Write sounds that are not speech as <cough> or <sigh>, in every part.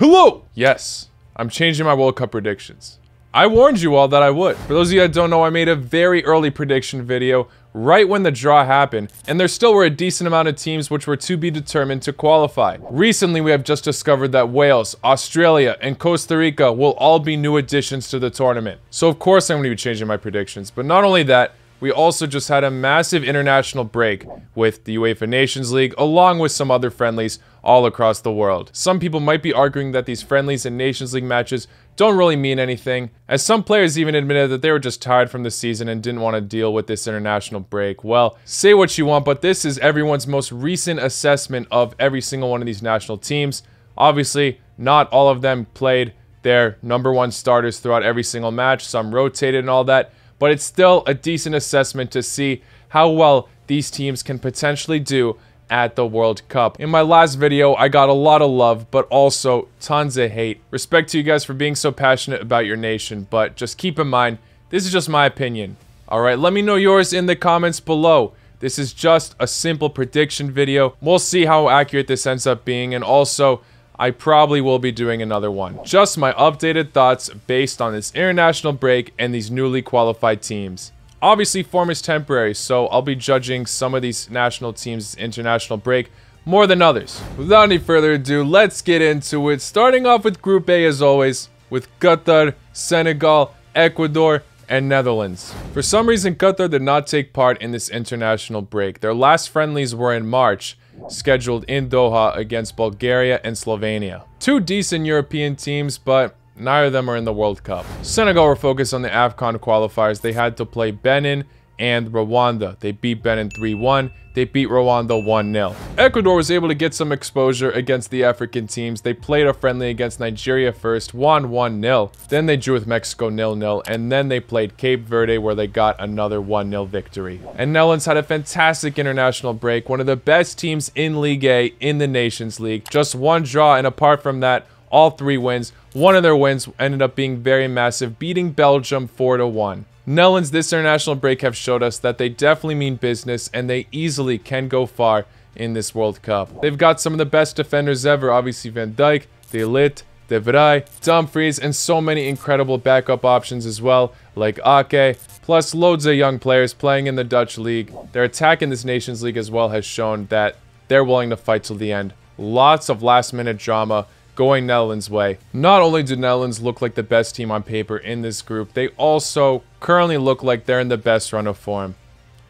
Hello! Yes, I'm changing my World Cup predictions. I warned you all that I would. For those of you that don't know, I made a very early prediction video right when the draw happened, and there still were a decent amount of teams which were to be determined to qualify. Recently, we have just discovered that Wales, Australia, and Costa Rica will all be new additions to the tournament. So of course I'm going to be changing my predictions, but not only that, we also just had a massive international break with the UEFA Nations League, along with some other friendlies all across the world. Some people might be arguing that these friendlies and Nations League matches don't really mean anything, as some players even admitted that they were just tired from the season and didn't want to deal with this international break. Well, say what you want, but this is everyone's most recent assessment of every single one of these national teams. Obviously, not all of them played their number one starters throughout every single match, some rotated and all that, but it's still a decent assessment to see how well these teams can potentially do at the World Cup. In my last video, I got a lot of love, but also tons of hate. Respect to you guys for being so passionate about your nation, but just keep in mind, this is just my opinion. Alright, let me know yours in the comments below. This is just a simple prediction video. We'll see how accurate this ends up being, and also, I probably will be doing another one. Just my updated thoughts based on this international break and these newly qualified teams. Obviously, form is temporary, so I'll be judging some of these national teams' international break more than others. Without any further ado, let's get into it. Starting off with Group A as always, with Qatar, Senegal, Ecuador, and Netherlands. For some reason, Qatar did not take part in this international break. Their last friendlies were in March, scheduled in Doha against Bulgaria and Slovenia. Two decent European teams, but Neither of them are in the World Cup. Senegal were focused on the AFCON qualifiers. They had to play Benin and Rwanda. They beat Benin 3-1. They beat Rwanda 1-0. Ecuador was able to get some exposure against the African teams. They played a friendly against Nigeria first, won 1-0. Then they drew with Mexico 0-0, and then they played Cape Verde where they got another 1-0 victory. And Netherlands had a fantastic international break, one of the best teams in League A in the Nations League. Just one draw, and apart from that, all three wins. One of their wins ended up being very massive, beating Belgium 4-1. Netherlands this international break have showed us that they definitely mean business and they easily can go far in this World Cup. They've got some of the best defenders ever, obviously Van Dijk, De Ligt, De Vrij, Dumfries, and so many incredible backup options as well, like Ake, plus loads of young players playing in the Dutch league. Their attack in this Nations League as well has shown that they're willing to fight till the end. Lots of last minute drama, going Netherlands' way. Not only do Netherlands look like the best team on paper in this group, they also currently look like they're in the best run of form.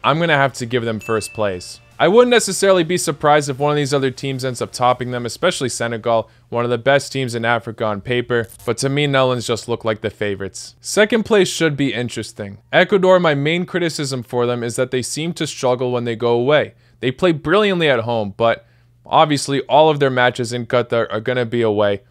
I'm going to have to give them first place. I wouldn't necessarily be surprised if one of these other teams ends up topping them, especially Senegal, one of the best teams in Africa on paper, but to me, Netherlands just look like the favorites. Second place should be interesting. Ecuador, my main criticism for them is that they seem to struggle when they go away. They play brilliantly at home, but Obviously, all of their matches in Qatar are going to be away.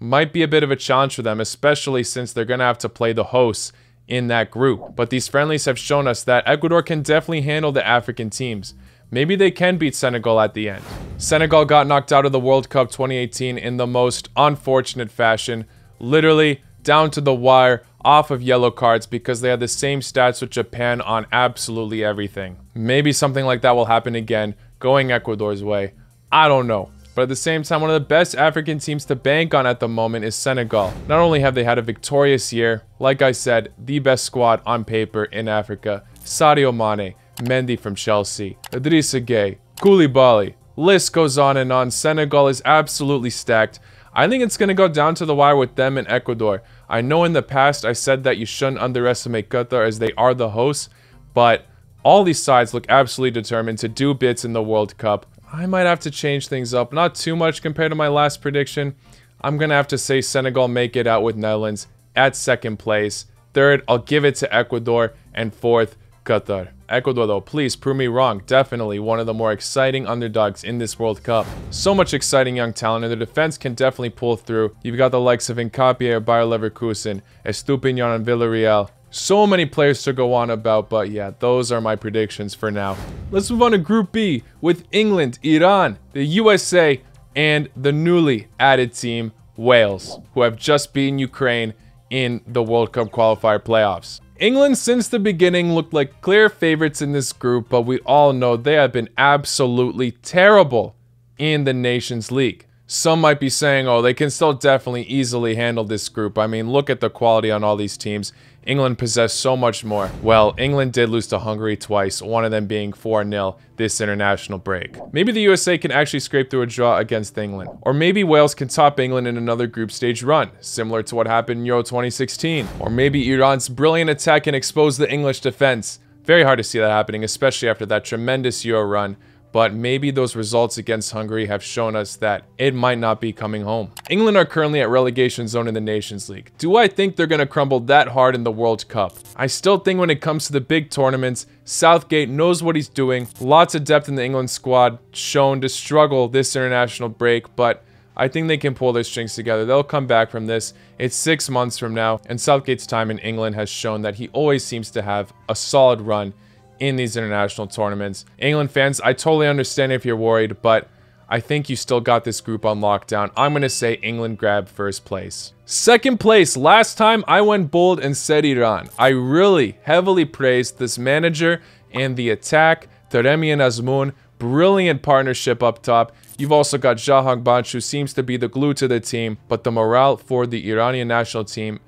Might be a bit of a challenge for them, especially since they're going to have to play the hosts in that group. But these friendlies have shown us that Ecuador can definitely handle the African teams. Maybe they can beat Senegal at the end. Senegal got knocked out of the World Cup 2018 in the most unfortunate fashion. Literally down to the wire, off of yellow cards because they had the same stats with Japan on absolutely everything. Maybe something like that will happen again, going Ecuador's way. I don't know. But at the same time, one of the best African teams to bank on at the moment is Senegal. Not only have they had a victorious year, like I said, the best squad on paper in Africa. Sadio Mane, Mendy from Chelsea, Idrissa Gueye, Koulibaly. List goes on and on. Senegal is absolutely stacked. I think it's going to go down to the wire with them and Ecuador. I know in the past I said that you shouldn't underestimate Qatar as they are the hosts, but all these sides look absolutely determined to do bits in the World Cup. I might have to change things up. Not too much compared to my last prediction. I'm going to have to say Senegal make it out with Netherlands at second place. Third, I'll give it to Ecuador. And fourth, Qatar. Ecuador, though, please prove me wrong. Definitely one of the more exciting underdogs in this World Cup. So much exciting young talent, and the defense can definitely pull through. You've got the likes of Hincapié or Bayer Leverkusen, Estupiñán and Villarreal, so many players to go on about, but yeah, those are my predictions for now. Let's move on to Group B with England, Iran, the USA, and the newly added team, Wales, who have just beaten Ukraine in the World Cup qualifier playoffs. England, since the beginning, looked like clear favorites in this group, but we all know they have been absolutely terrible in the Nations League. Some might be saying, oh, they can still definitely easily handle this group. I mean, look at the quality on all these teams. England possessed so much more. Well, England did lose to Hungary twice, one of them being 4-0 this international break. Maybe the USA can actually scrape through a draw against England. Or maybe Wales can top England in another group stage run, similar to what happened in Euro 2016. Or maybe Iran's brilliant attack can expose the English defense. Very hard to see that happening, especially after that tremendous Euro run but maybe those results against Hungary have shown us that it might not be coming home. England are currently at relegation zone in the Nations League. Do I think they're going to crumble that hard in the World Cup? I still think when it comes to the big tournaments, Southgate knows what he's doing. Lots of depth in the England squad, shown to struggle this international break, but I think they can pull their strings together. They'll come back from this. It's six months from now, and Southgate's time in England has shown that he always seems to have a solid run in these international tournaments. England fans, I totally understand if you're worried, but I think you still got this group on lockdown. I'm going to say England grab first place. Second place, last time I went bold and said Iran. I really heavily praised this manager and the attack, Taremi and Azmoun, brilliant partnership up top. You've also got Jahanbakhsh, who seems to be the glue to the team, but the morale for the Iranian national team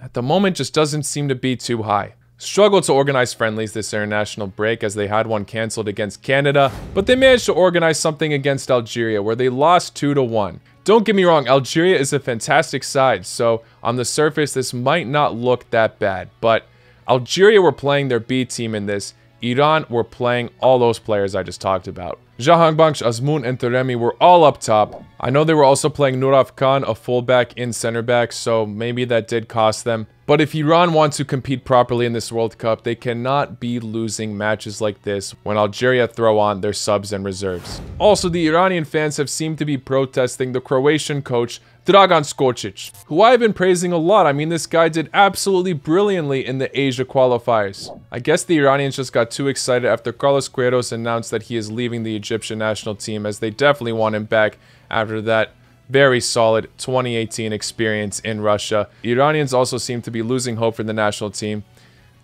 at the moment just doesn't seem to be too high struggled to organize friendlies this international break as they had one cancelled against Canada, but they managed to organize something against Algeria where they lost 2 to 1. Don't get me wrong, Algeria is a fantastic side, so on the surface this might not look that bad, but Algeria were playing their B team in this, Iran were playing all those players I just talked about. Jahanbakhsh, Azmoun, and Taremi were all up top. I know they were also playing Noorafkan, a fullback in center back, so maybe that did cost them. But if Iran wants to compete properly in this World Cup, they cannot be losing matches like this when Algeria throw on their subs and reserves. Also, the Iranian fans have seemed to be protesting the Croatian coach Dragan Skocic, who I've been praising a lot. I mean, this guy did absolutely brilliantly in the Asia qualifiers. I guess the Iranians just got too excited after Carlos Queiroz announced that he is leaving the Egyptian national team as they definitely want him back after that very solid 2018 experience in Russia. The Iranians also seem to be losing hope for the national team.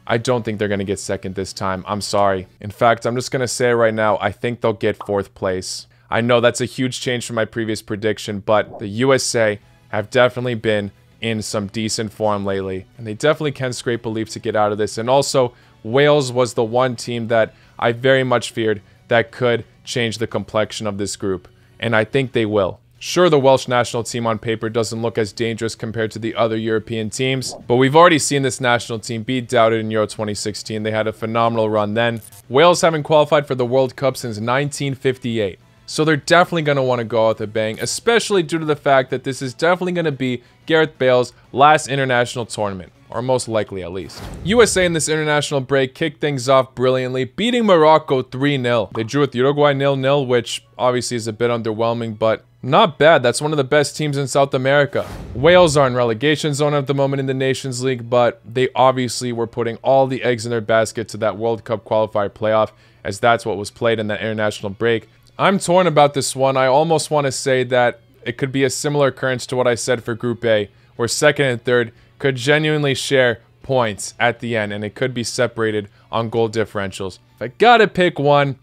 I don't think they're going to get second this time. I'm sorry. In fact, I'm just going to say right now, I think they'll get fourth place. I know that's a huge change from my previous prediction, but the USA have definitely been in some decent form lately, and they definitely can scrape a leaf to get out of this. And also, Wales was the one team that I very much feared that could change the complexion of this group, and I think they will. Sure, the Welsh national team on paper doesn't look as dangerous compared to the other European teams, but we've already seen this national team be doubted in Euro 2016. They had a phenomenal run then. Wales haven't qualified for the World Cup since 1958. So they're definitely going to want to go out with a bang, especially due to the fact that this is definitely going to be Gareth Bale's last international tournament or most likely at least. USA in this international break kicked things off brilliantly, beating Morocco 3-0. They drew with Uruguay 0-0, which obviously is a bit underwhelming, but not bad. That's one of the best teams in South America. Wales are in relegation zone at the moment in the Nations League, but they obviously were putting all the eggs in their basket to that World Cup qualifier playoff, as that's what was played in that international break. I'm torn about this one. I almost want to say that it could be a similar occurrence to what I said for Group A, where second and third could genuinely share points at the end, and it could be separated on goal differentials. If I gotta pick one,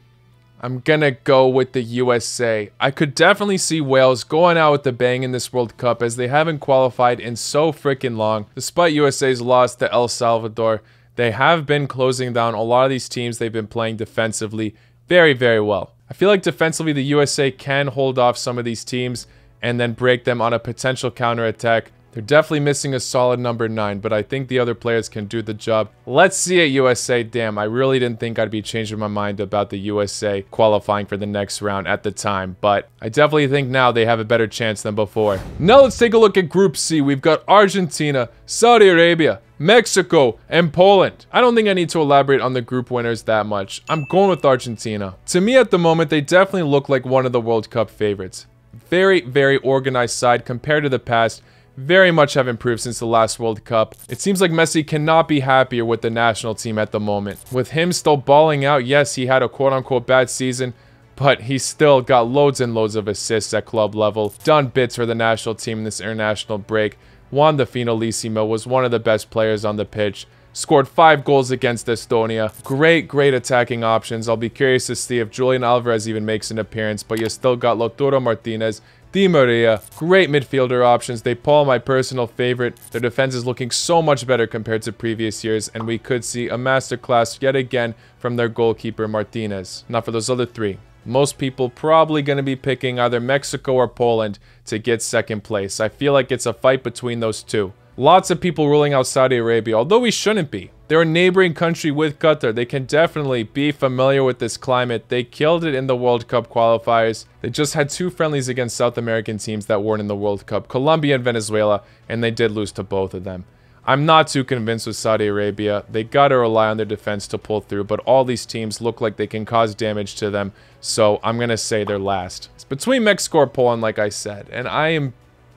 I'm gonna go with the USA. I could definitely see Wales going out with the bang in this World Cup as they haven't qualified in so freaking long. Despite USA's loss to El Salvador, they have been closing down a lot of these teams they've been playing defensively very, very well. I feel like defensively the USA can hold off some of these teams and then break them on a potential counterattack they're definitely missing a solid number 9, but I think the other players can do the job. Let's see it, USA. Damn, I really didn't think I'd be changing my mind about the USA qualifying for the next round at the time, but I definitely think now they have a better chance than before. Now let's take a look at Group C. We've got Argentina, Saudi Arabia, Mexico, and Poland. I don't think I need to elaborate on the group winners that much. I'm going with Argentina. To me at the moment, they definitely look like one of the World Cup favorites. Very, very organized side compared to the past very much have improved since the last World Cup. It seems like Messi cannot be happier with the national team at the moment. With him still balling out, yes, he had a quote-unquote bad season, but he still got loads and loads of assists at club level, done bits for the national team in this international break, won the Finalissimo, was one of the best players on the pitch, scored five goals against Estonia. Great, great attacking options. I'll be curious to see if Julian Alvarez even makes an appearance, but you still got Lautaro Martinez, Di Maria, uh, great midfielder options. De Paul my personal favorite. Their defense is looking so much better compared to previous years, and we could see a masterclass yet again from their goalkeeper Martinez. Not for those other three. Most people probably going to be picking either Mexico or Poland to get second place. I feel like it's a fight between those two. Lots of people ruling out Saudi Arabia, although we shouldn't be. They're a neighboring country with Qatar. They can definitely be familiar with this climate. They killed it in the World Cup qualifiers. They just had two friendlies against South American teams that weren't in the World Cup, Colombia and Venezuela, and they did lose to both of them. I'm not too convinced with Saudi Arabia. They gotta rely on their defense to pull through, but all these teams look like they can cause damage to them, so I'm gonna say they're last. It's between Mexico or Poland, like I said, and I am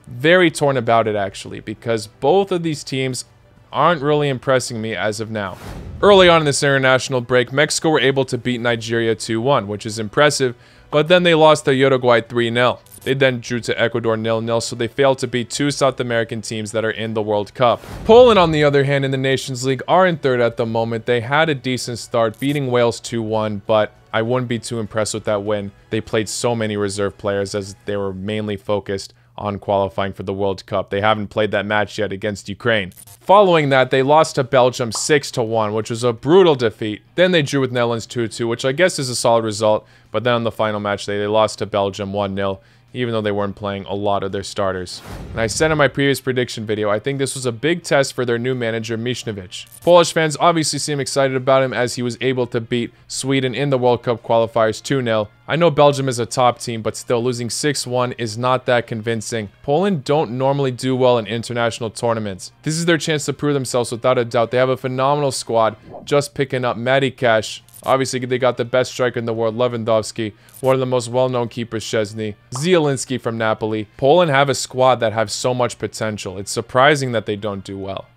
very torn about it actually because both of these teams aren't really impressing me as of now. Early on in this international break, Mexico were able to beat Nigeria 2-1, which is impressive, but then they lost to Uruguay 3-0. They then drew to Ecuador 0-0, so they failed to beat two South American teams that are in the World Cup. Poland, on the other hand, in the Nations League are in third at the moment. They had a decent start, beating Wales 2-1, but I wouldn't be too impressed with that win. They played so many reserve players as they were mainly focused on qualifying for the World Cup. They haven't played that match yet against Ukraine. Following that, they lost to Belgium 6-1, which was a brutal defeat. Then they drew with Netherlands 2-2, which I guess is a solid result. But then on the final match day, they lost to Belgium 1-0 even though they weren't playing a lot of their starters. And I said in my previous prediction video, I think this was a big test for their new manager, Michniewicz. Polish fans obviously seem excited about him as he was able to beat Sweden in the World Cup qualifiers 2-0. I know Belgium is a top team, but still losing 6-1 is not that convincing. Poland don't normally do well in international tournaments. This is their chance to prove themselves without a doubt. They have a phenomenal squad, just picking up Matty Cash, Obviously, they got the best striker in the world, Lewandowski, one of the most well-known keepers, Szczesny, Zielinski from Napoli. Poland have a squad that have so much potential. It's surprising that they don't do well.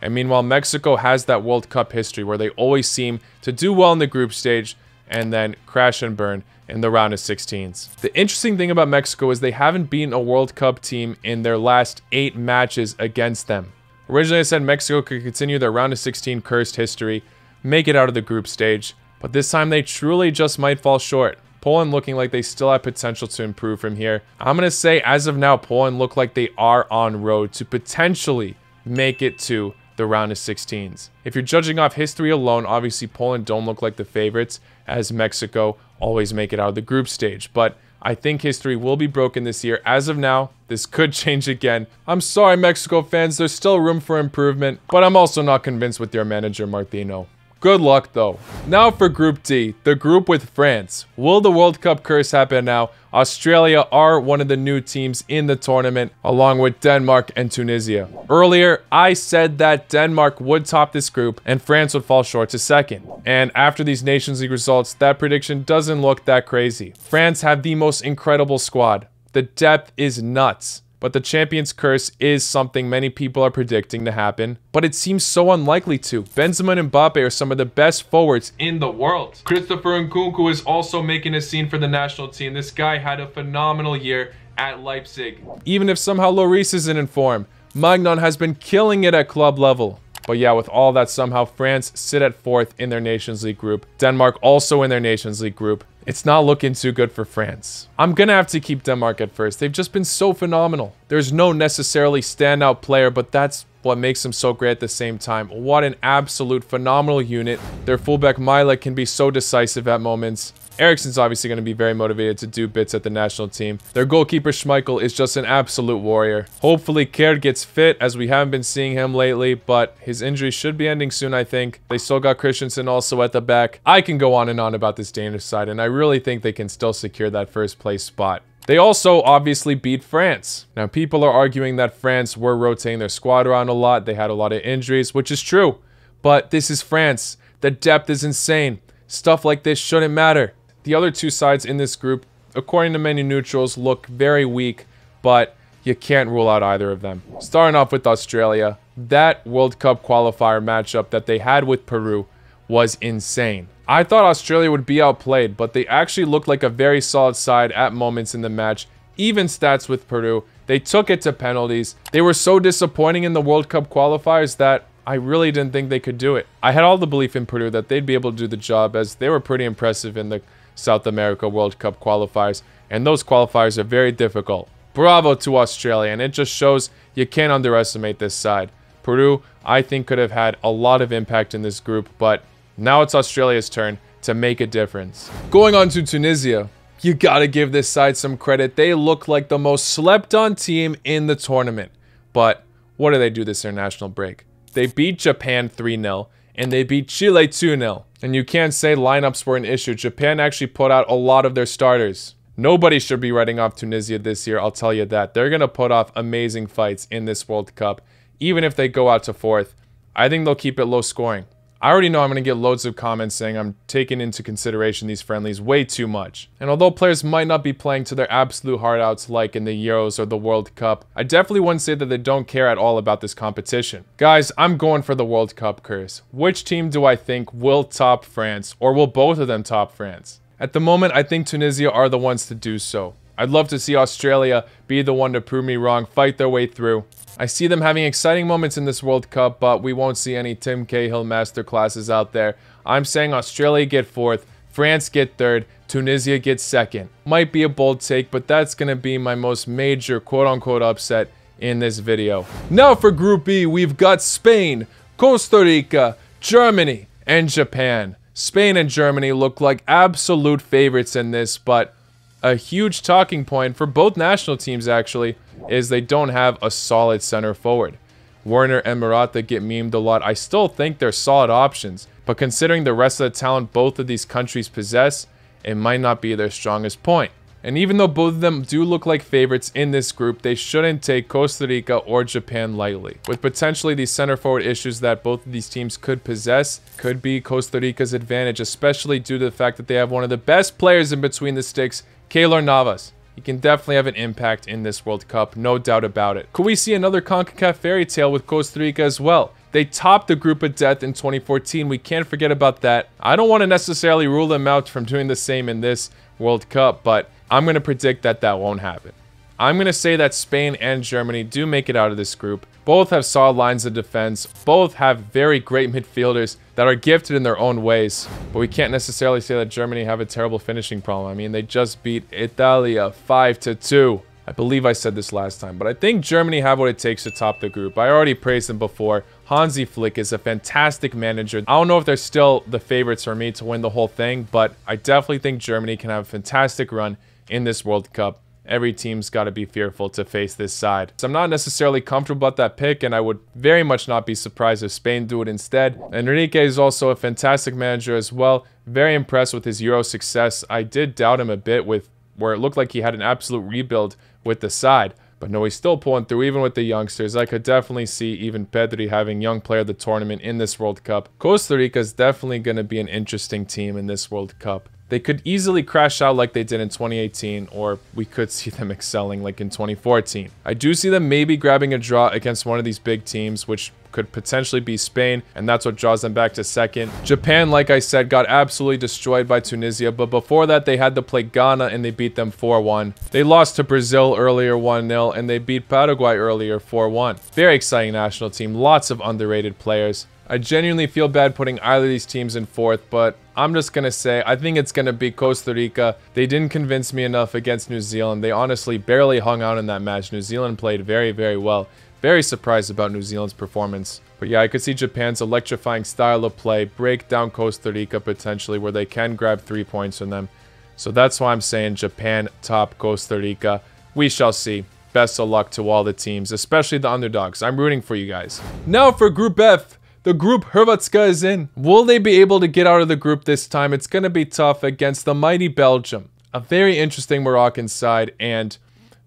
And meanwhile, Mexico has that World Cup history where they always seem to do well in the group stage and then crash and burn in the round of 16s. The interesting thing about Mexico is they haven't beaten a World Cup team in their last eight matches against them. Originally, I said Mexico could continue their round of 16 cursed history, make it out of the group stage, but this time they truly just might fall short. Poland looking like they still have potential to improve from here. I'm going to say as of now, Poland look like they are on road to potentially make it to the round of 16s. If you're judging off history alone, obviously Poland don't look like the favorites as Mexico always make it out of the group stage. But I think history will be broken this year. As of now, this could <laughs> change again. I'm sorry, Mexico fans, there's still room for improvement, but I'm also not convinced with your manager, Martino. Good luck though. Now for Group D, the group with France. Will the World Cup curse happen now? Australia are one of the new teams in the tournament, along with Denmark and Tunisia. Earlier, I said that Denmark would top this group and France would fall short to second. And after these Nations League results, that prediction doesn't look that crazy. France have the most incredible squad. The depth is nuts. But the Champions Curse is something many people are predicting to happen, but it seems so unlikely to. Benzema and Mbappe are some of the best forwards in the world. Christopher Nkunku is also making a scene for the national team. This guy had a phenomenal year at Leipzig. Even if somehow Lloris isn't in form, Maignan has been killing it at club level. But yeah, with all that, somehow France sit at fourth in their Nations League group. Denmark also in their Nations League group. It's not looking too good for France. I'm gonna have to keep Denmark at first. They've just been so phenomenal. There's no necessarily standout player, but that's what makes them so great at the same time. What an absolute phenomenal unit. Their fullback Mæhle can be so decisive at moments. Eriksen's obviously going to be very motivated to do bits at the national team. Their goalkeeper Schmeichel is just an absolute warrior. Hopefully Kjær gets fit as we haven't been seeing him lately, but his injury should be ending soon I think. They still got Christensen also at the back. I can go on and on about this Danish side and I really think they can still secure that first place spot. They also obviously beat France. Now, people are arguing that France were rotating their squad around a lot. They had a lot of injuries, which is true. But this is France. The depth is insane. Stuff like this shouldn't matter. The other two sides in this group, according to many neutrals, look very weak, but you can't rule out either of them. Starting off with Australia, that World Cup qualifier matchup that they had with Peru was insane. I thought Australia would be outplayed, but they actually looked like a very solid side at moments in the match. Even stats with Peru. They took it to penalties. They were so disappointing in the World Cup qualifiers that I really didn't think they could do it. I had all the belief in Peru that they'd be able to do the job as they were pretty impressive in the South America World Cup qualifiers, and those qualifiers are very difficult. Bravo to Australia, and it just shows you can't underestimate this side. Peru, I think, could have had a lot of impact in this group, but now it's Australia's turn to make a difference. Going on to Tunisia, you gotta give this side some credit. They look like the most slept on team in the tournament. But what do they do this international break? They beat Japan 3-0 and they beat Chile 2-0. And you can't say lineups were an issue. Japan actually put out a lot of their starters. Nobody should be writing off Tunisia this year, I'll tell you that. They're going to put off amazing fights in this World Cup, even if they go out to fourth. I think they'll keep it low scoring. I already know I'm going to get loads of comments saying I'm taking into consideration these friendlies way too much. And although players might not be playing to their absolute heart outs like in the Euros or the World Cup, I definitely wouldn't say that they don't care at all about this competition. Guys, I'm going for the World Cup curse. Which team do I think will top France, or will both of them top France? At the moment, I think Tunisia are the ones to do so. I'd love to see Australia be the one to prove me wrong, fight their way through. I see them having exciting moments in this World Cup, but we won't see any Tim Cahill masterclasses out there. I'm saying Australia get fourth, France get third, Tunisia gets second. Might be a bold take, but that's going to be my most major quote-unquote upset in this video. Now for Group B, we've got Spain, Costa Rica, Germany, and Japan. Spain and Germany look like absolute favorites in this, but a huge talking point for both national teams actually is they don't have a solid center forward. Werner and Morata get memed a lot. I still think they're solid options, but considering the rest of the talent both of these countries possess, it might not be their strongest point. And even though both of them do look like favorites in this group, they shouldn't take Costa Rica or Japan lightly. With potentially these center forward issues that both of these teams could possess, could be Costa Rica's advantage, especially due to the fact that they have one of the best players in between the sticks, Keylor Navas. He can definitely have an impact in this World Cup, no doubt about it. Could we see another CONCACAF fairy tale with Costa Rica as well? They topped the group of death in 2014. We can't forget about that. I don't want to necessarily rule them out from doing the same in this World Cup, but I'm going to predict that that won't happen. I'm going to say that Spain and Germany do make it out of this group. Both have solid lines of defense. Both have very great midfielders that are gifted in their own ways. But we can't necessarily say that Germany have a terrible finishing problem. I mean, they just beat Italia 5 to 2. I believe I said this last time, but I think Germany have what it takes to top the group. I already praised them before. Hansi Flick is a fantastic manager. I don't know if they're still the favorites for me to win the whole thing, but I definitely think Germany can have a fantastic run in this World Cup every team's got to be fearful to face this side. So I'm not necessarily comfortable about that pick, and I would very much not be surprised if Spain do it instead. Enrique is also a fantastic manager as well. Very impressed with his Euro success. I did doubt him a bit with where it looked like he had an absolute rebuild with the side. But no, he's still pulling through, even with the youngsters. I could definitely see even Pedri having young player of the tournament in this World Cup. Costa Rica is definitely going to be an interesting team in this World Cup. They could easily crash out like they did in 2018, or we could see them excelling like in 2014. I do see them maybe grabbing a draw against one of these big teams, which could potentially be Spain, and that's what draws them back to second. Japan, like I said, got absolutely destroyed by Tunisia, but before that, they had to play Ghana, and they beat them 4-1. They lost to Brazil earlier 1-0, and they beat Paraguay earlier 4-1. Very exciting national team, lots of underrated players. I genuinely feel bad putting either of these teams in fourth, but I'm just going to say I think it's going to be Costa Rica. They didn't convince me enough against New Zealand. They honestly barely hung out in that match. New Zealand played very, very well. Very surprised about New Zealand's performance. But yeah, I could see Japan's electrifying style of play break down Costa Rica potentially where they can grab three points from them. So that's why I'm saying Japan top Costa Rica. We shall see. Best of luck to all the teams, especially the underdogs. I'm rooting for you guys. Now for Group F. The group Hrvatska is in. Will they be able to get out of the group this time? It's going to be tough against the mighty Belgium. A very interesting Moroccan side and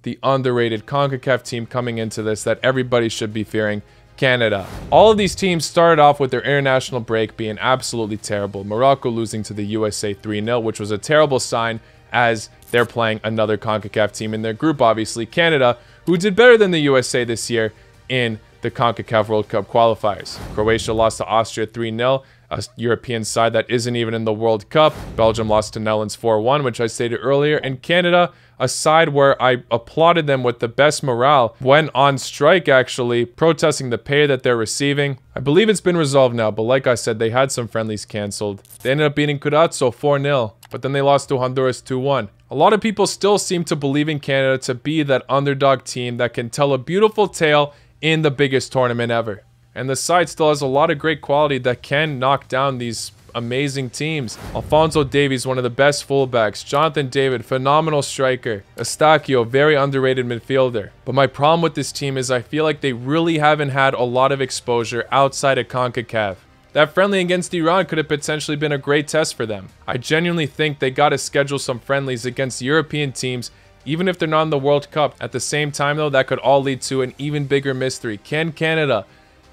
the underrated CONCACAF team coming into this that everybody should be fearing, Canada. All of these teams started off with their international break being absolutely terrible. Morocco losing to the USA 3-0, which was a terrible sign as they're playing another CONCACAF team in their group, obviously. Canada, who did better than the USA this year in the CONCACAF World Cup qualifiers. Croatia lost to Austria 3-0. a European side that isn't even in the World Cup. Belgium lost to Netherlands 4-1, which I stated earlier. And Canada, a side where I applauded them with the best morale, went on strike actually, protesting the pay that they're receiving. I believe it's been resolved now, but like I said, they had some friendlies cancelled. They ended up beating Curaçao 4-0, but then they lost to Honduras 2-1. A lot of people still seem to believe in Canada to be that underdog team that can tell a beautiful tale in the biggest tournament ever. And the side still has a lot of great quality that can knock down these amazing teams. Alphonso Davies, one of the best fullbacks. Jonathan David, phenomenal striker. Eustáquio, very underrated midfielder. But my problem with this team is I feel like they really haven't had a lot of exposure outside of CONCACAF. That friendly against Iran could have potentially been a great test for them. I genuinely think they got to schedule some friendlies against European teams even if they're not in the World Cup. At the same time though, that could all lead to an even bigger mystery. Can Canada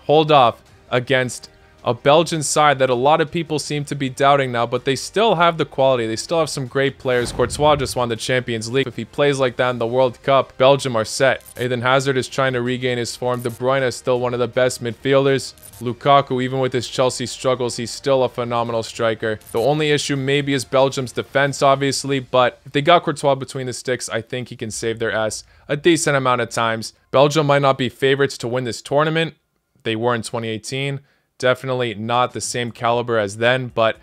hold off against a Belgian side that a lot of people seem to be doubting now, but they still have the quality. They still have some great players. Courtois just won the Champions League. If he plays like that in the World Cup, Belgium are set. Eden Hazard is trying to regain his form. De Bruyne is still one of the best midfielders. Lukaku, even with his Chelsea struggles, he's still a phenomenal striker. The only issue maybe is Belgium's defense, obviously, but if they got Courtois between the sticks, I think he can save their ass a decent amount of times. Belgium might not be favorites to win this tournament. They were in 2018. Definitely not the same caliber as then, but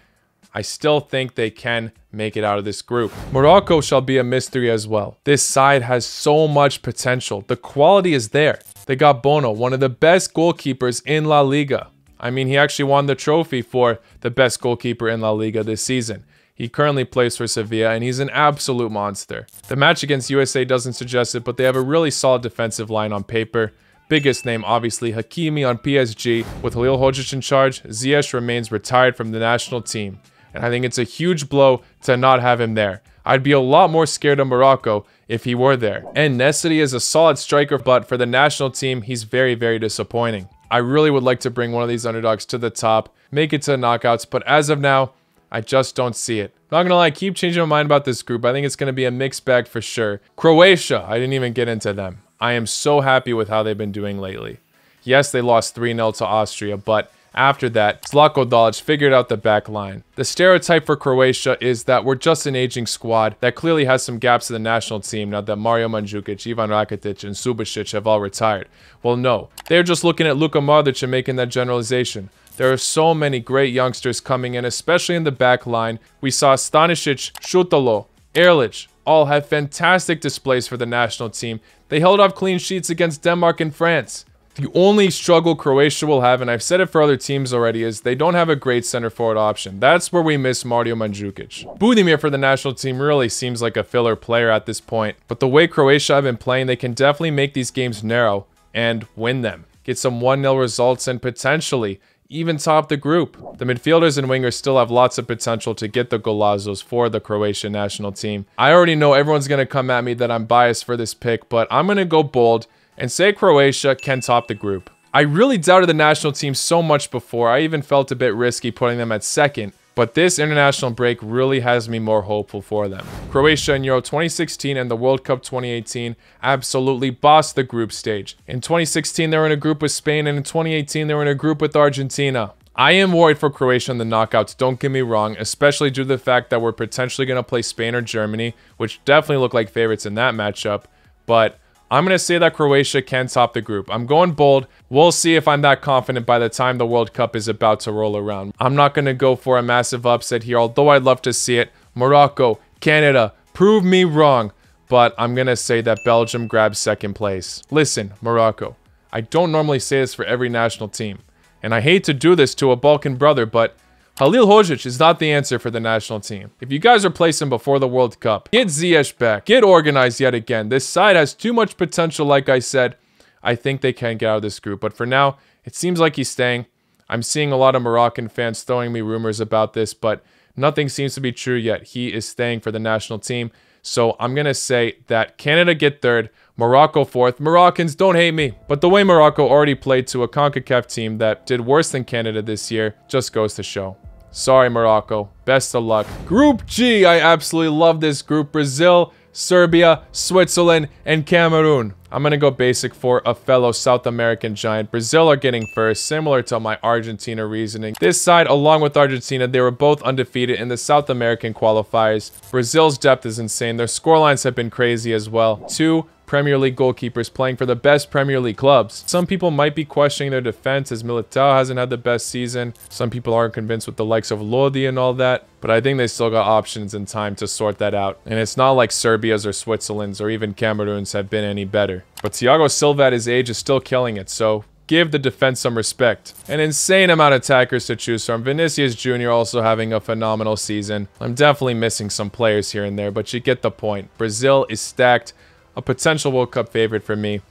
I still think they can make it out of this group. Morocco shall be a mystery as well. This side has so much potential. The quality is there. They got Bono, one of the best goalkeepers in La Liga. I mean, he actually won the trophy for the best goalkeeper in La Liga this season. He currently plays for Sevilla, and he's an absolute monster. The match against USA doesn't suggest it, but they have a really solid defensive line on paper. Biggest name, obviously, Hakimi on PSG. With Halilhodžić in charge, Ziyech remains retired from the national team. And I think it's a huge blow to not have him there. I'd be a lot more scared of Morocco if he were there. En-Nesyri is a solid striker, but for the national team, he's very, very disappointing. I really would like to bring one of these underdogs to the top, make it to the knockouts, but as of now, I just don't see it. Not gonna lie, I keep changing my mind about this group. I think it's gonna be a mixed bag for sure. Croatia, I didn't even get into them. I am so happy with how they've been doing lately. Yes, they lost 3-0 to Austria, but after that, Zlatko Dalic figured out the back line. The stereotype for Croatia is that we're just an aging squad that clearly has some gaps in the national team now that Mario Mandzukic, Ivan Rakitic, and Subasic have all retired. Well, no. They're just looking at Luka Modric and making that generalization. There are so many great youngsters coming in, especially in the back line. We saw Stanisic, Šutalo, Erlic, all have fantastic displays for the national team. They held off clean sheets against Denmark and France. The only struggle Croatia will have, and I've said it for other teams already, is they don't have a great center forward option. That's where we miss Mario Mandzukic. Budimir for the national team really seems like a filler player at this point, but the way Croatia have been playing, they can definitely make these games narrow and win them. Get some 1-0 results and potentially even top the group. The midfielders and wingers still have lots of potential to get the golazos for the Croatian national team. I already know everyone's going to come at me that I'm biased for this pick, but I'm going to go bold and say Croatia can top the group. I really doubted the national team so much before, I even felt a bit risky putting them at second, but this international break really has me more hopeful for them. Croatia in Euro 2016 and the World Cup 2018 absolutely bossed the group stage. In 2016, they were in a group with Spain, and in 2018, they were in a group with Argentina. I am worried for Croatia in the knockouts, don't get me wrong, especially due to the fact that we're potentially going to play Spain or Germany, which definitely look like favorites in that matchup. But I'm going to say that Croatia can top the group. I'm going bold. We'll see if I'm that confident by the time the World Cup is about to roll around. I'm not going to go for a massive upset here, although I'd love to see it. Morocco, Canada, prove me wrong. But I'm going to say that Belgium grabs second place. Listen, Morocco, I don't normally say this for every national team. And I hate to do this to a Balkan brother, but Halilhodžić is not the answer for the national team. If you guys replace him before the World Cup, get Ziyech back. Get organized yet again. This side has too much potential, like I said. I think they can get out of this group. But for now, it seems like he's staying. I'm seeing a lot of Moroccan fans throwing me rumors about this, but nothing seems to be true yet. He is staying for the national team. So I'm going to say that Canada get third, Morocco fourth. Moroccans, don't hate me. But the way Morocco already played to a CONCACAF team that did worse than Canada this year just goes to show. Sorry, Morocco. Best of luck. Group G. I absolutely love this group. Brazil, Serbia, Switzerland, and Cameroon. I'm going to go basic for a fellow South American giant. Brazil are getting first, similar to my Argentina reasoning. This side, along with Argentina, they were both undefeated in the South American qualifiers. Brazil's depth is insane. Their scorelines have been crazy as well. Two Premier League goalkeepers playing for the best Premier League clubs. Some people might be questioning their defense as Militao hasn't had the best season. Some people aren't convinced with the likes of Lodi and all that, but I think they still got options and time to sort that out. And it's not like Serbia's or Switzerland's or even Cameroon's have been any better. But Thiago Silva at his age is still killing it, so give the defense some respect. An insane amount of attackers to choose from. Vinicius Jr. also having a phenomenal season. I'm definitely missing some players here and there, but you get the point. Brazil is stacked a potential World Cup favorite for me,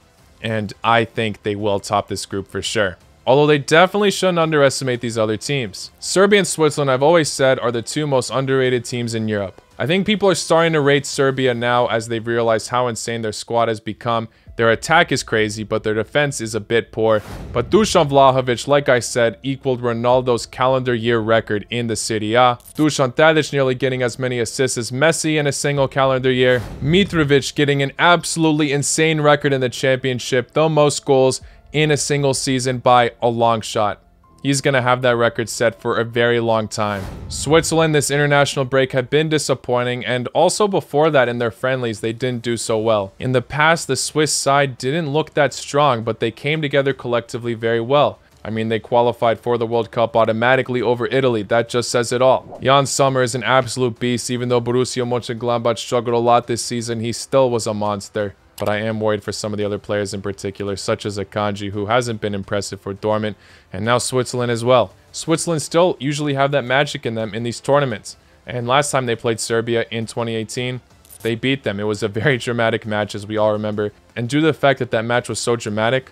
and I think they will top this group for sure. Although they definitely shouldn't underestimate these other teams. Serbia and Switzerland, I've always said, are the two most underrated teams in Europe. I think people are starting to rate Serbia now as they've realized how insane their squad has become their attack is crazy, but their defense is a bit poor. But Dusan Vlahovic, like I said, equaled Ronaldo's calendar year record in the Serie A. Dusan Tadic nearly getting as many assists as Messi in a single calendar year. Mitrovic getting an absolutely insane record in the championship, the most goals in a single season by a long shot he's going to have that record set for a very long time. Switzerland this international break have been disappointing and also before that in their friendlies they didn't do so well. In the past the Swiss side didn't look that strong but they came together collectively very well. I mean, they qualified for the World Cup automatically over Italy. That just says it all. Yann Sommer is an absolute beast. Even though Borussia Mönchengladbach struggled a lot this season, he still was a monster but I am worried for some of the other players in particular, such as Akanji, who hasn't been impressive for Dortmund, and now Switzerland as well. Switzerland still usually have that magic in them in these tournaments, and last time they played Serbia in 2018, they beat them. It was a <laughs> very dramatic match, as we all remember, and due to the fact that that match was so dramatic,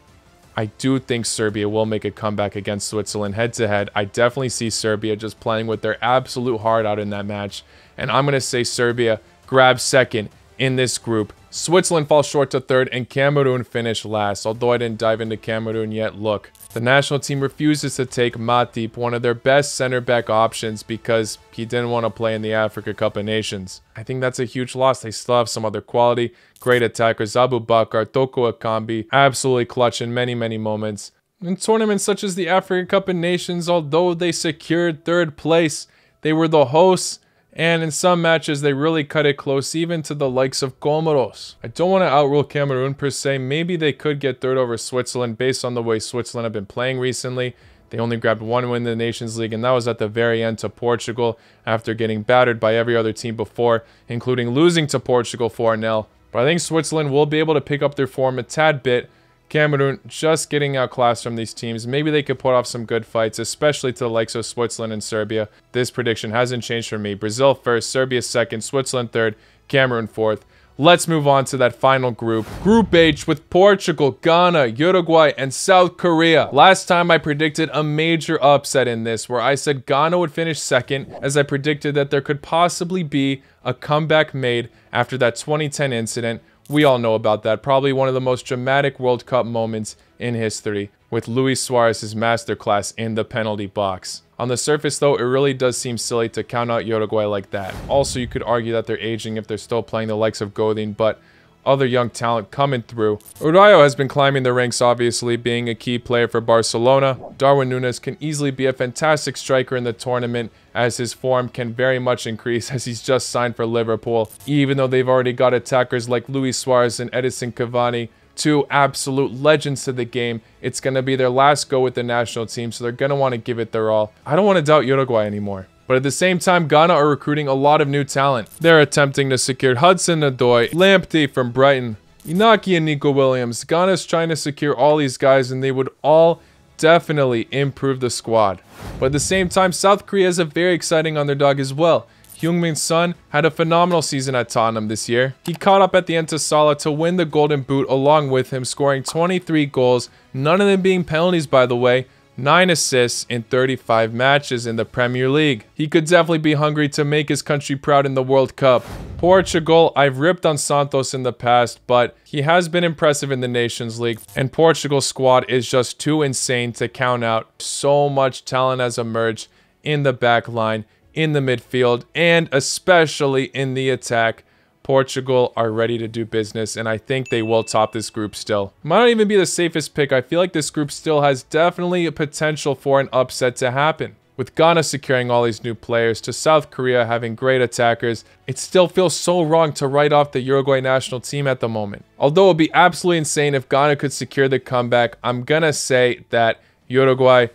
I do think Serbia will make a comeback against Switzerland head to head. I definitely see Serbia just playing with their absolute heart out in that match, and I'm going to say Serbia grabs second in this group. Switzerland falls short to third and Cameroon finish last. Although I didn't dive into Cameroon yet, look. The national team refuses to take Matip, one of their best center back options, because he didn't want to play in the Africa Cup of Nations. I think that's a huge loss. They still have some other quality. Great attackers, Aboubakar, Toko Ekambi, absolutely clutch in many, many moments. In tournaments such as the Africa Cup of Nations, although they secured third place, they were the hosts and in some matches, they really cut it close, even to the likes of Comoros. I don't want to outrule Cameroon per se. Maybe they could get third over Switzerland based on the way Switzerland have been playing recently. They only grabbed one win in the Nations League, and that was at the very end to Portugal after getting battered by every other team before, including losing to Portugal 4-0. But I think Switzerland will be able to pick up their form a tad bit Cameroon just getting outclassed from these teams. Maybe they could put off some good fights, especially to the likes of Switzerland and Serbia. This prediction hasn't changed for me. Brazil first, Serbia second, Switzerland third, Cameroon fourth. Let's move on to that final group. Group H with Portugal, Ghana, Uruguay, and South Korea. Last time I predicted a major upset in this where I said Ghana would finish second as I predicted that there could possibly be a comeback made after that 2010 incident we all know about that. Probably one of the most dramatic World Cup moments in history with Luis Suarez's masterclass in the penalty box. On the surface though, it really does seem silly to count out Uruguay like that. Also, you could argue that they're aging if they're still playing the likes of Godin, but other young talent coming through. Araujo has been climbing the ranks obviously, being a key player for Barcelona. Darwin Nunez can easily be a fantastic striker in the tournament as his form can very much increase <laughs> as he's just signed for Liverpool. Even though they've already got attackers like Luis Suarez and Edinson Cavani, two absolute legends to the game. It's going to be their last go with the national team, so they're going to want to give it their all. I don't want to doubt Uruguay anymore. But at the same time, Ghana are recruiting a lot of new talent. They're attempting to secure Hudson Odoi, Lamptey from Brighton, Inaki and Nico Williams. Ghana's trying to secure all these guys and they would all definitely improve the squad. But at the same time, South Korea is a very exciting underdog as well. Heung-min Son had a phenomenal season at Tottenham this year. He caught up at the end to Salah to win the Golden Boot along with him, scoring 23 goals, none of them being penalties by the way, 9 assists in 35 matches in the Premier League. He could definitely be hungry to make his country proud in the World Cup. Portugal, I've ripped on Santos in the past, but he has been impressive in the Nations League, and Portugal's squad is just too insane to count out. So much talent has emerged in the back line, in the midfield, and especially in the attack. Portugal are ready to do business, and I think they will top this group still. Might not even be the safest pick. I feel like this group still has definitely a potential for an upset to happen. With Ghana securing all these new players, to South Korea having great attackers, it still feels so wrong to write off the Uruguay national team at the moment. Although it would be absolutely insane if Ghana could secure the comeback, I'm gonna say that Uruguay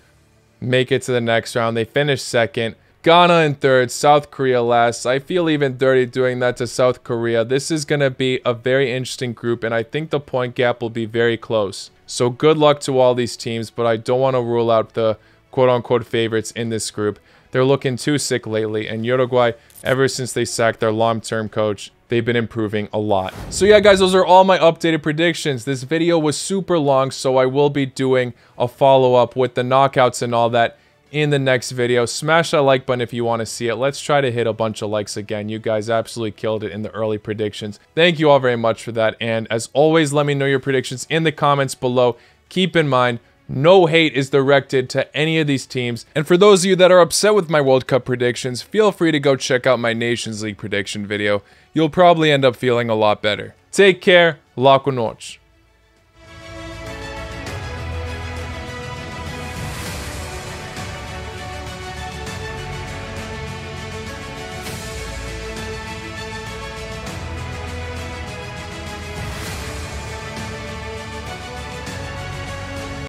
make it to the next round. They finish second. Ghana in third, South Korea last. I feel even dirty doing that to South Korea. This is going to be a very interesting group, and I think the point gap will be very close. So good luck to all these teams, but I don't want to rule out the quote-unquote favorites in this group. They're looking too sick lately, and Uruguay, ever since they sacked their long-term coach, they've been improving a lot. So yeah, guys, those are all my updated predictions. This video was super long, so I will be doing a follow-up with the knockouts and all that in the next video. Smash that like button if you want to see it. Let's try to hit a bunch of likes again. You guys absolutely killed it in the early predictions. Thank you all very much for that. And as always, let me know your predictions in the comments below. Keep in mind, no hate is directed to any of these teams. And for those of you that are upset with my World Cup predictions, feel free to go check out my Nations League prediction video. You'll probably end up feeling a lot better. Take care. La noche.